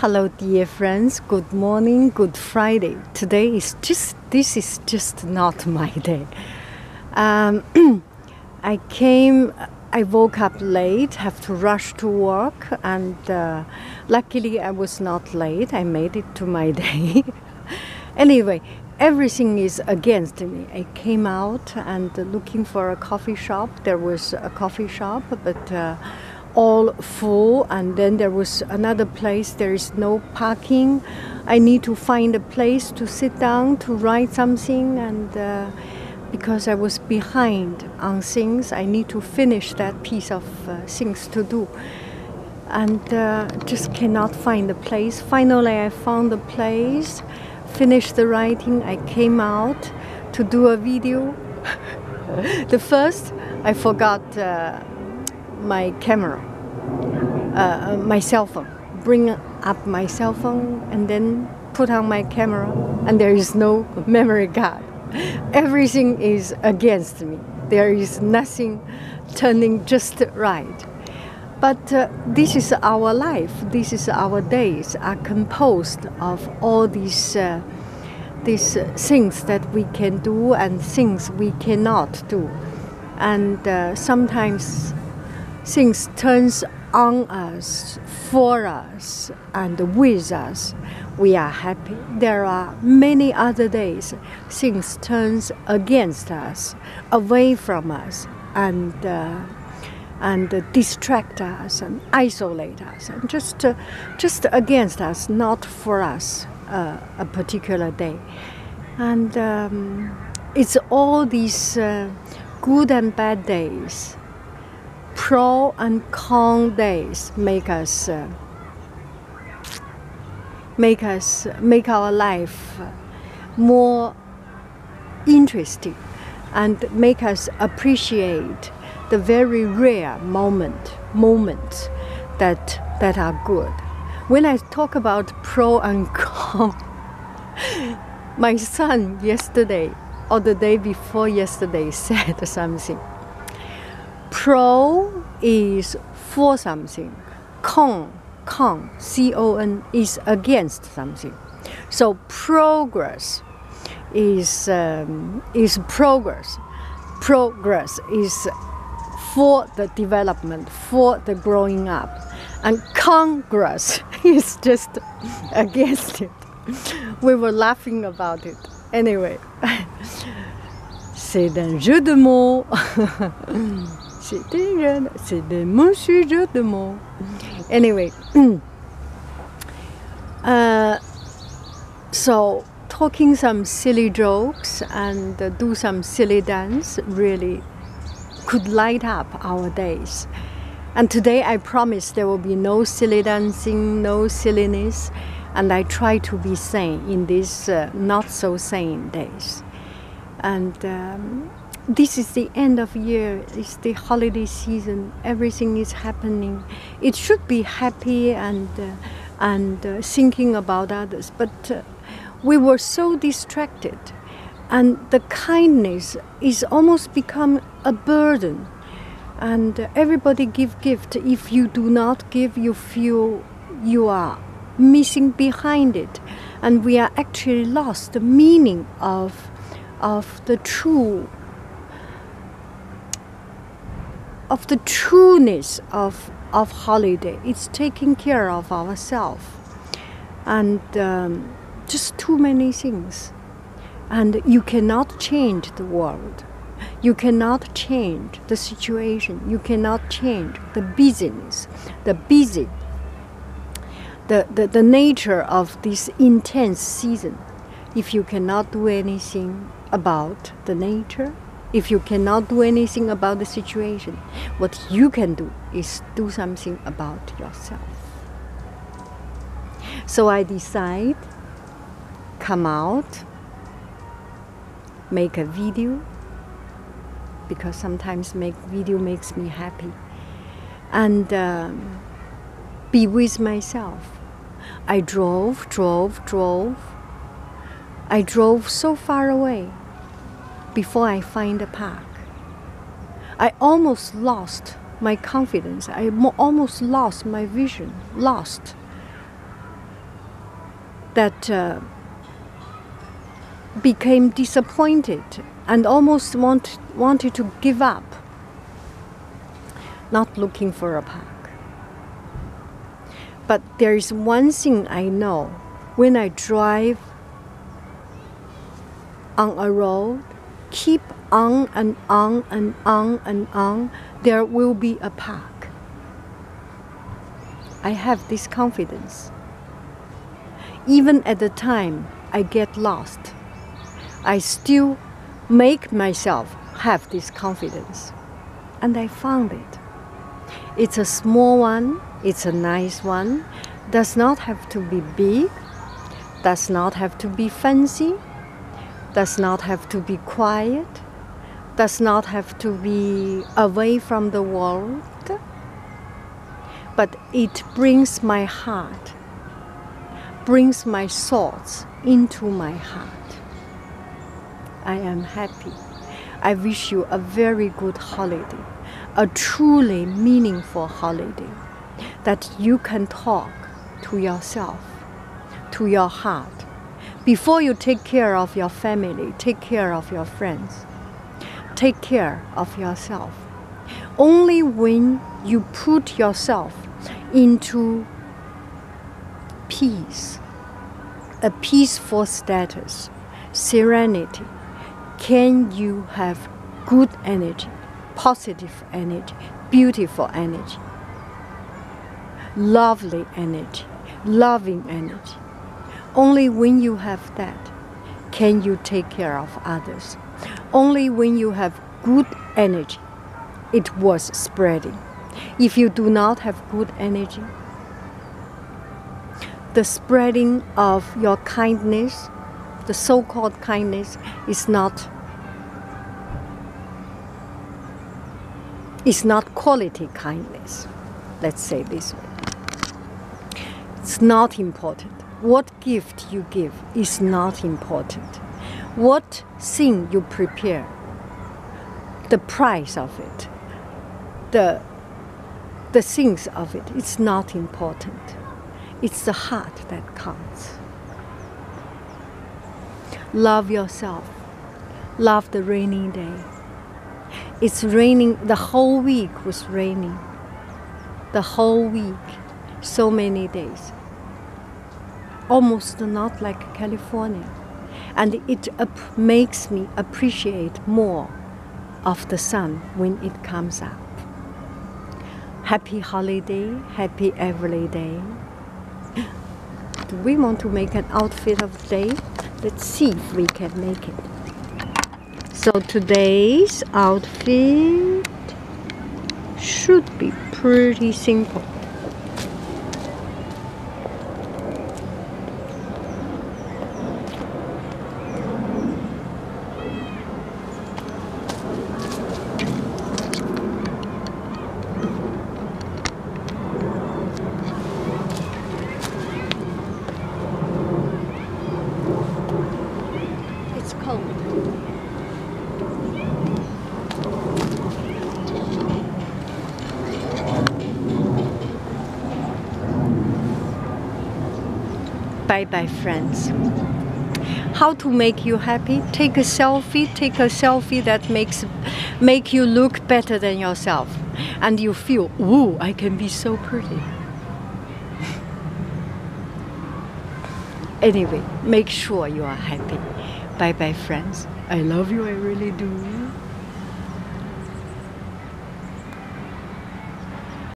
Hello, dear friends. Good morning. Good Friday. Today is just this is just not my day. Um, I came. I woke up late. Have to rush to work, and uh, luckily I was not late. I made it to my day. anyway, everything is against me. I came out and looking for a coffee shop. There was a coffee shop, but. Uh, all full and then there was another place there is no parking. I need to find a place to sit down to write something and uh, because i was behind on things i need to finish that piece of uh, things to do. And uh, just cannot find the place. Finally i found the place finished the writing i came out to do a video. The first i forgot uh, my camera, uh, my cell phone. Bring up my cell phone and then put on my camera, and there is no memory card. Everything is against me. There is nothing turning just right. But uh, this is our life. This is our days are composed of all these uh, these things that we can do and things we cannot do, and uh, sometimes things turns on us, for us, and with us, we are happy. There are many other days. Things turns against us, away from us, and uh, and distract us and isolate us, and just uh, just against us, not for us, uh, a particular day, and um, it's all these uh, good and bad days pro and con days make us uh, make us make our life more interesting and make us appreciate the very rare moment moments that that are good. When I talk about pro and con, my son yesterday or the day before yesterday said something Pro is for something. Con, con, C O N is against something. So progress is um, is progress. Progress is for the development, for the growing up, and congress is just against it. We were laughing about it. Anyway, c'est un jeu de mots. C'est des jeux de mots. Anyway, uh, so talking some silly jokes and uh, do some silly dance really could light up our days. And today I promise there will be no silly dancing, no silliness, and I try to be sane in these uh, not so sane days. And um, this is the end of year it's the holiday season everything is happening. It should be happy and uh, and uh, thinking about others but uh, we were so distracted. And the kindness is almost become a burden. And everybody give gift. If you do not give you feel you are missing behind it. And we are actually lost. The meaning of of the true of the trueness of, of holiday. It's taking care of ourselves. And um, just too many things. And you cannot change the world. You cannot change the situation. You cannot change the business, the busy, the, the, the nature of this intense season if you cannot do anything about the nature if you cannot do anything about the situation, what you can do is do something about yourself. So I decide, come out, make a video, because sometimes make video makes me happy, and um, be with myself. I drove, drove, drove. I drove so far away before I find a park. I almost lost my confidence. I almost lost my vision. Lost. that uh, became disappointed and almost want, wanted to give up, not looking for a park. But there is one thing I know when I drive on a road, keep on and on and on and on, there will be a park. I have this confidence. Even at the time I get lost, I still make myself have this confidence. And I found it. It's a small one, it's a nice one, does not have to be big, does not have to be fancy, does not have to be quiet, does not have to be away from the world, but it brings my heart, brings my thoughts into my heart. I am happy. I wish you a very good holiday, a truly meaningful holiday, that you can talk to yourself, to your heart, before you take care of your family, take care of your friends, take care of yourself. Only when you put yourself into peace, a peaceful status, serenity, can you have good energy, positive energy, beautiful energy, lovely energy, loving energy. Only when you have that can you take care of others. Only when you have good energy, it was spreading. If you do not have good energy, the spreading of your kindness, the so called kindness, is not. Is not quality kindness. Let's say this way. It's not important what gift you give is not important. What thing you prepare, the price of it, the, the things of it, it's not important. It's the heart that counts. Love yourself. Love the rainy day. It's raining, the whole week was raining. The whole week, so many days almost not like California. And it makes me appreciate more of the sun when it comes up. Happy holiday, happy every day. Do we want to make an outfit of the day? Let's see if we can make it. So today's outfit should be pretty simple. Bye bye, friends. How to make you happy? Take a selfie. Take a selfie that makes make you look better than yourself, and you feel, ooh, I can be so pretty. anyway, make sure you are happy. Bye bye, friends. I love you. I really do.